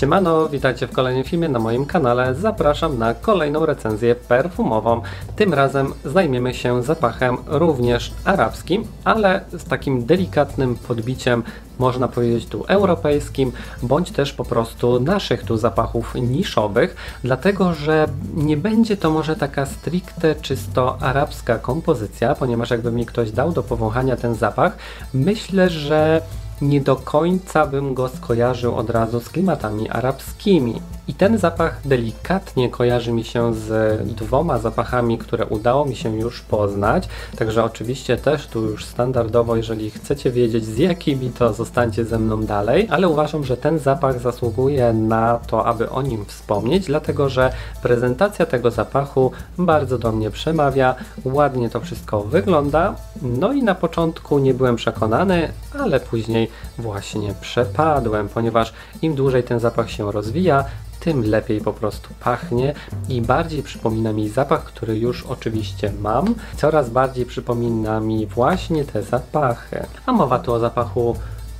Siemano, witajcie w kolejnym filmie na moim kanale. Zapraszam na kolejną recenzję perfumową. Tym razem zajmiemy się zapachem również arabskim, ale z takim delikatnym podbiciem, można powiedzieć tu europejskim, bądź też po prostu naszych tu zapachów niszowych, dlatego że nie będzie to może taka stricte czysto arabska kompozycja, ponieważ jakby mi ktoś dał do powąchania ten zapach, myślę, że nie do końca bym go skojarzył od razu z klimatami arabskimi. I ten zapach delikatnie kojarzy mi się z dwoma zapachami, które udało mi się już poznać. Także oczywiście też tu już standardowo, jeżeli chcecie wiedzieć z jakimi, to zostańcie ze mną dalej. Ale uważam, że ten zapach zasługuje na to, aby o nim wspomnieć, dlatego że prezentacja tego zapachu bardzo do mnie przemawia, ładnie to wszystko wygląda. No i na początku nie byłem przekonany, ale później właśnie przepadłem, ponieważ im dłużej ten zapach się rozwija, tym lepiej po prostu pachnie i bardziej przypomina mi zapach, który już oczywiście mam. Coraz bardziej przypomina mi właśnie te zapachy. A mowa tu o zapachu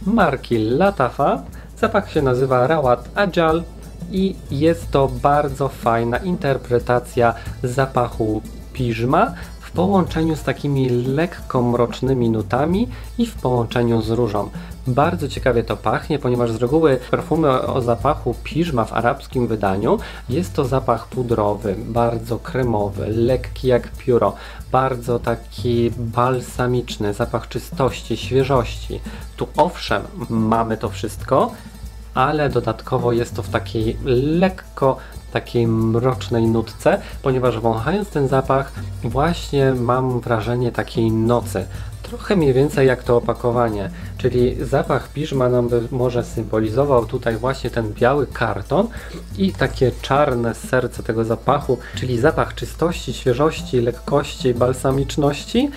marki Latafa. Zapach się nazywa Rawat Ajal i jest to bardzo fajna interpretacja zapachu piżma w połączeniu z takimi lekko mrocznymi nutami i w połączeniu z różą. Bardzo ciekawie to pachnie, ponieważ z reguły perfumy o zapachu piżma w arabskim wydaniu jest to zapach pudrowy, bardzo kremowy, lekki jak pióro, bardzo taki balsamiczny, zapach czystości, świeżości. Tu owszem, mamy to wszystko, ale dodatkowo jest to w takiej lekko takiej mrocznej nutce, ponieważ wąchając ten zapach właśnie mam wrażenie takiej nocy. Trochę mniej więcej jak to opakowanie, czyli zapach piżma nam by może symbolizował tutaj właśnie ten biały karton i takie czarne serce tego zapachu, czyli zapach czystości, świeżości, lekkości, balsamiczności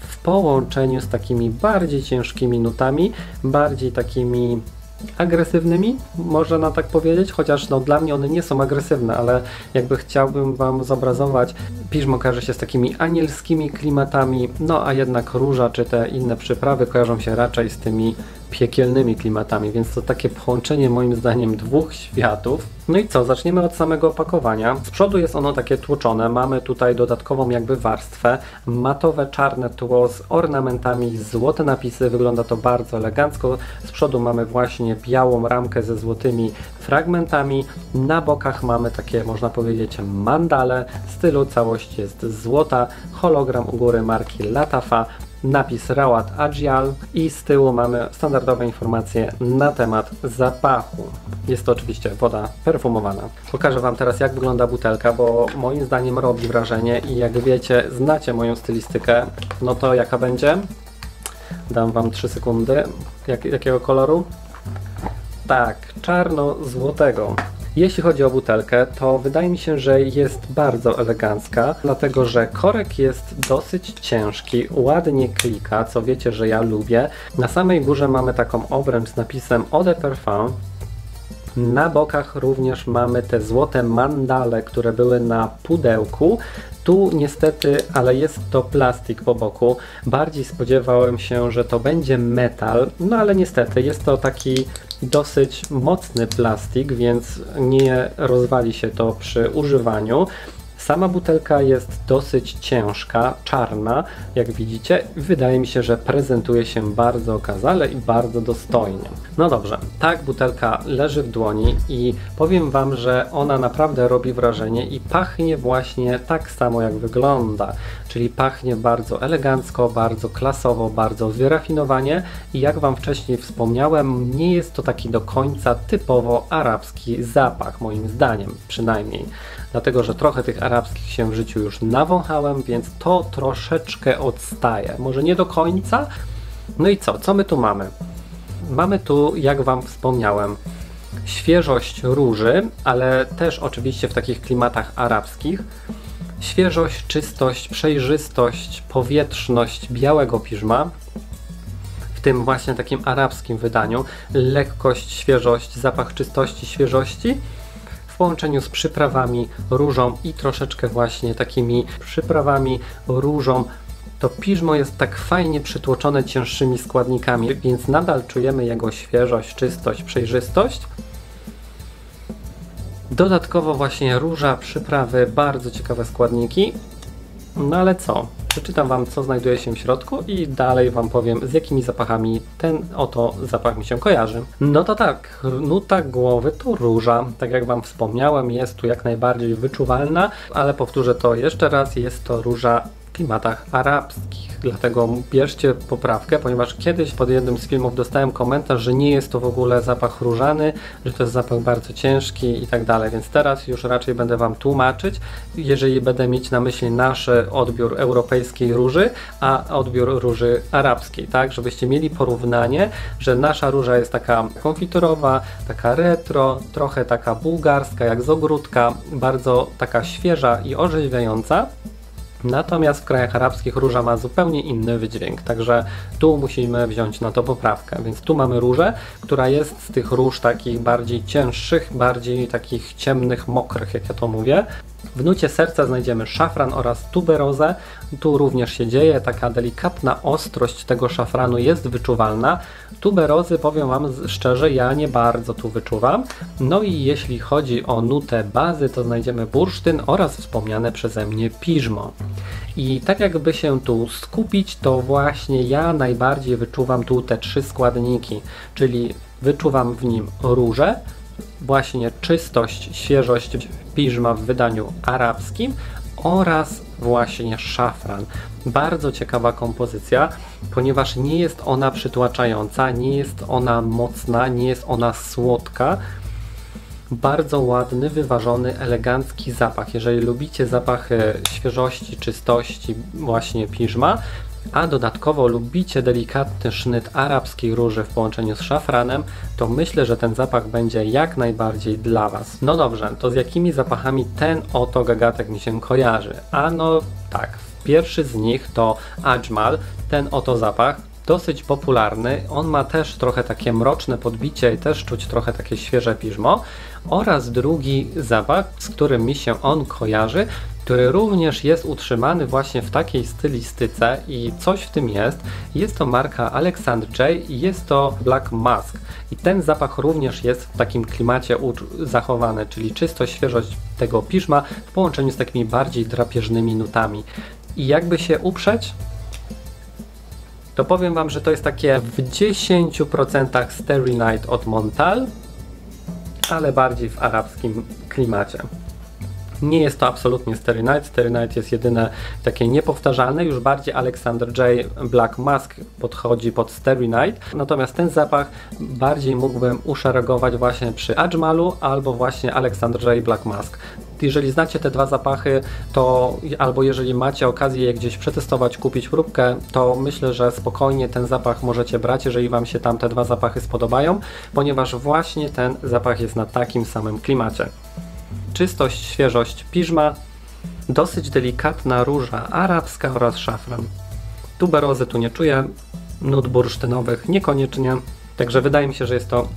w połączeniu z takimi bardziej ciężkimi nutami, bardziej takimi agresywnymi, można tak powiedzieć, chociaż no, dla mnie one nie są agresywne, ale jakby chciałbym Wam zobrazować, piżmo kojarzy się z takimi anielskimi klimatami, no a jednak róża czy te inne przyprawy kojarzą się raczej z tymi piekielnymi klimatami, więc to takie połączenie moim zdaniem dwóch światów. No i co, zaczniemy od samego opakowania. Z przodu jest ono takie tłoczone, mamy tutaj dodatkową jakby warstwę, matowe czarne tło z ornamentami, złote napisy, wygląda to bardzo elegancko. Z przodu mamy właśnie białą ramkę ze złotymi fragmentami, na bokach mamy takie można powiedzieć mandale, stylu całość jest złota, hologram u góry marki Latafa, napis Rawat Agial i z tyłu mamy standardowe informacje na temat zapachu. Jest to oczywiście woda perfumowana. Pokażę Wam teraz jak wygląda butelka, bo moim zdaniem robi wrażenie i jak wiecie, znacie moją stylistykę, no to jaka będzie? Dam Wam 3 sekundy. Jak, jakiego koloru? Tak, czarno-złotego. Jeśli chodzi o butelkę, to wydaje mi się, że jest bardzo elegancka, dlatego że korek jest dosyć ciężki, ładnie klika, co wiecie, że ja lubię. Na samej górze mamy taką obręcz z napisem Eau de Parfum. Na bokach również mamy te złote mandale, które były na pudełku. Tu niestety, ale jest to plastik po boku. Bardziej spodziewałem się, że to będzie metal, no ale niestety jest to taki dosyć mocny plastik, więc nie rozwali się to przy używaniu. Sama butelka jest dosyć ciężka, czarna, jak widzicie. Wydaje mi się, że prezentuje się bardzo okazale i bardzo dostojnie. No dobrze, tak butelka leży w dłoni i powiem Wam, że ona naprawdę robi wrażenie i pachnie właśnie tak samo jak wygląda. Czyli pachnie bardzo elegancko, bardzo klasowo, bardzo wyrafinowanie i jak Wam wcześniej wspomniałem, nie jest to taki do końca typowo arabski zapach, moim zdaniem przynajmniej dlatego że trochę tych arabskich się w życiu już nawąchałem, więc to troszeczkę odstaje. Może nie do końca. No i co? Co my tu mamy? Mamy tu, jak Wam wspomniałem, świeżość róży, ale też oczywiście w takich klimatach arabskich. Świeżość, czystość, przejrzystość, powietrzność białego piżma, w tym właśnie takim arabskim wydaniu, lekkość, świeżość, zapach czystości, świeżości połączeniu z przyprawami, różą i troszeczkę właśnie takimi przyprawami, różą to piżmo jest tak fajnie przytłoczone cięższymi składnikami, więc nadal czujemy jego świeżość, czystość, przejrzystość. Dodatkowo właśnie róża, przyprawy, bardzo ciekawe składniki. No ale co? Przeczytam Wam, co znajduje się w środku i dalej Wam powiem, z jakimi zapachami ten oto zapach mi się kojarzy. No to tak, nuta głowy to róża. Tak jak Wam wspomniałem, jest tu jak najbardziej wyczuwalna, ale powtórzę to jeszcze raz, jest to róża klimatach arabskich. Dlatego bierzcie poprawkę, ponieważ kiedyś pod jednym z filmów dostałem komentarz, że nie jest to w ogóle zapach różany, że to jest zapach bardzo ciężki i tak dalej. Więc teraz już raczej będę Wam tłumaczyć, jeżeli będę mieć na myśli nasz odbiór europejskiej róży, a odbiór róży arabskiej, tak? Żebyście mieli porównanie, że nasza róża jest taka konfiturowa, taka retro, trochę taka bułgarska, jak z ogródka, bardzo taka świeża i orzeźwiająca. Natomiast w krajach arabskich róża ma zupełnie inny wydźwięk, także tu musimy wziąć na to poprawkę. Więc tu mamy różę, która jest z tych róż takich bardziej cięższych, bardziej takich ciemnych, mokrych, jak ja to mówię. W nucie serca znajdziemy szafran oraz tuberozę. Tu również się dzieje, taka delikatna ostrość tego szafranu jest wyczuwalna. Tuberozy, powiem Wam szczerze, ja nie bardzo tu wyczuwam. No i jeśli chodzi o nutę bazy, to znajdziemy bursztyn oraz wspomniane przeze mnie piżmo. I tak jakby się tu skupić, to właśnie ja najbardziej wyczuwam tu te trzy składniki, czyli wyczuwam w nim róże, właśnie czystość, świeżość piżma w wydaniu arabskim oraz właśnie szafran. Bardzo ciekawa kompozycja, ponieważ nie jest ona przytłaczająca, nie jest ona mocna, nie jest ona słodka. Bardzo ładny, wyważony, elegancki zapach. Jeżeli lubicie zapach świeżości, czystości, właśnie piżma, a dodatkowo lubicie delikatny sznyt arabskiej róży w połączeniu z szafranem, to myślę, że ten zapach będzie jak najbardziej dla Was. No dobrze, to z jakimi zapachami ten oto gagatek mi się kojarzy? Ano tak, pierwszy z nich to Ajmal, ten oto zapach, dosyć popularny. On ma też trochę takie mroczne podbicie i też czuć trochę takie świeże piżmo. Oraz drugi zapach, z którym mi się on kojarzy, który również jest utrzymany właśnie w takiej stylistyce i coś w tym jest. Jest to marka Alexander J i jest to Black Mask. I ten zapach również jest w takim klimacie zachowany, czyli czystość, świeżość tego piżma w połączeniu z takimi bardziej drapieżnymi nutami. I jakby się uprzeć, to powiem Wam, że to jest takie w 10% Starry Night od Montal, ale bardziej w arabskim klimacie. Nie jest to absolutnie Starry Night. Starry Night jest jedyne takie niepowtarzalne. Już bardziej Alexander J. Black Mask podchodzi pod Starry Night. Natomiast ten zapach bardziej mógłbym uszeregować właśnie przy Ajmalu albo właśnie Alexander J. Black Mask jeżeli znacie te dwa zapachy, to albo jeżeli macie okazję je gdzieś przetestować, kupić próbkę, to myślę, że spokojnie ten zapach możecie brać, jeżeli Wam się tam te dwa zapachy spodobają, ponieważ właśnie ten zapach jest na takim samym klimacie czystość, świeżość piżma, dosyć delikatna róża arabska oraz szafran. Tuberozy tu nie czuję, nut bursztynowych niekoniecznie, także wydaje mi się, że jest to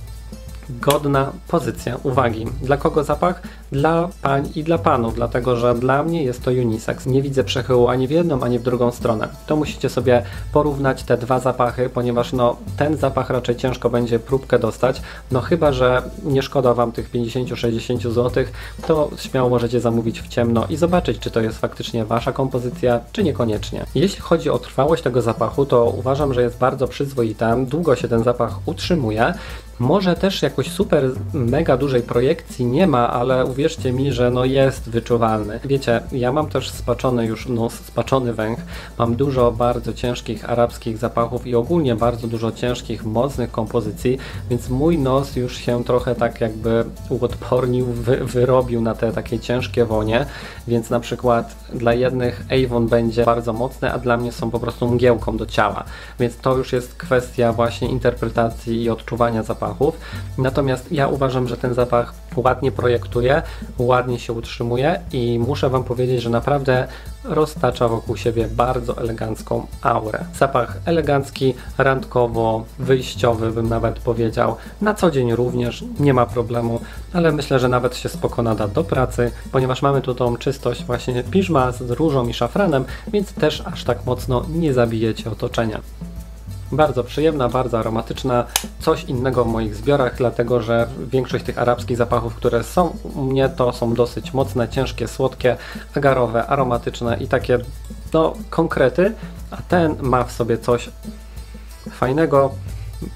godna pozycja uwagi. Dla kogo zapach? Dla pań i dla panów, dlatego że dla mnie jest to unisex. Nie widzę przechyłu ani w jedną, ani w drugą stronę. To musicie sobie porównać te dwa zapachy, ponieważ no, ten zapach raczej ciężko będzie próbkę dostać. No chyba, że nie szkoda Wam tych 50-60 zł, to śmiało możecie zamówić w ciemno i zobaczyć, czy to jest faktycznie Wasza kompozycja, czy niekoniecznie. Jeśli chodzi o trwałość tego zapachu, to uważam, że jest bardzo przyzwoita. Długo się ten zapach utrzymuje. Może też jakoś super, mega dużej projekcji nie ma, ale uwierzcie mi, że no jest wyczuwalny. Wiecie, ja mam też spaczony już nos, spaczony węch, mam dużo bardzo ciężkich arabskich zapachów i ogólnie bardzo dużo ciężkich, mocnych kompozycji, więc mój nos już się trochę tak jakby uodpornił, wy, wyrobił na te takie ciężkie wonie, więc na przykład dla jednych Avon będzie bardzo mocny, a dla mnie są po prostu mgiełką do ciała, więc to już jest kwestia właśnie interpretacji i odczuwania zapachu zapachów. Natomiast ja uważam, że ten zapach ładnie projektuje, ładnie się utrzymuje i muszę Wam powiedzieć, że naprawdę roztacza wokół siebie bardzo elegancką aurę. Zapach elegancki, randkowo, wyjściowy bym nawet powiedział. Na co dzień również nie ma problemu, ale myślę, że nawet się spoko nada do pracy, ponieważ mamy tu tą czystość właśnie piżma z różą i szafranem, więc też aż tak mocno nie zabijecie otoczenia. Bardzo przyjemna, bardzo aromatyczna, coś innego w moich zbiorach, dlatego że większość tych arabskich zapachów, które są u mnie, to są dosyć mocne, ciężkie, słodkie, agarowe, aromatyczne i takie no konkrety, a ten ma w sobie coś fajnego,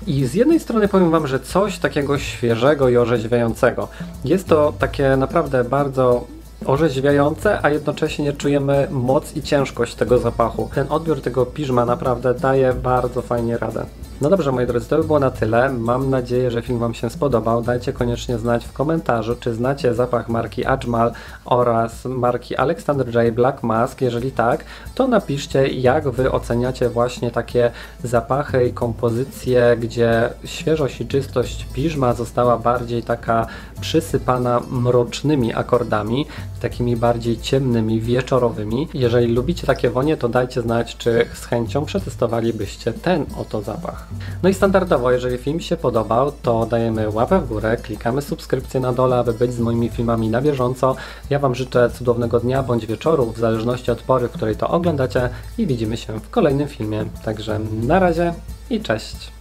i z jednej strony powiem Wam, że coś takiego świeżego i orzeźwiającego. Jest to takie naprawdę bardzo orzeźwiające, a jednocześnie czujemy moc i ciężkość tego zapachu. Ten odbiór tego piżma naprawdę daje bardzo fajnie radę. No dobrze, moi drodzy, to by było na tyle. Mam nadzieję, że film Wam się spodobał. Dajcie koniecznie znać w komentarzu, czy znacie zapach marki Ajmal oraz marki Alexander J. Black Mask. Jeżeli tak, to napiszcie, jak Wy oceniacie właśnie takie zapachy i kompozycje, gdzie świeżość i czystość piżma została bardziej taka przysypana mrocznymi akordami, takimi bardziej ciemnymi, wieczorowymi. Jeżeli lubicie takie wonie, to dajcie znać, czy z chęcią przetestowalibyście ten oto zapach. No i standardowo, jeżeli film się podobał, to dajemy łapę w górę, klikamy subskrypcję na dole, aby być z moimi filmami na bieżąco. Ja Wam życzę cudownego dnia bądź wieczoru, w zależności od pory, w której to oglądacie i widzimy się w kolejnym filmie. Także na razie i cześć!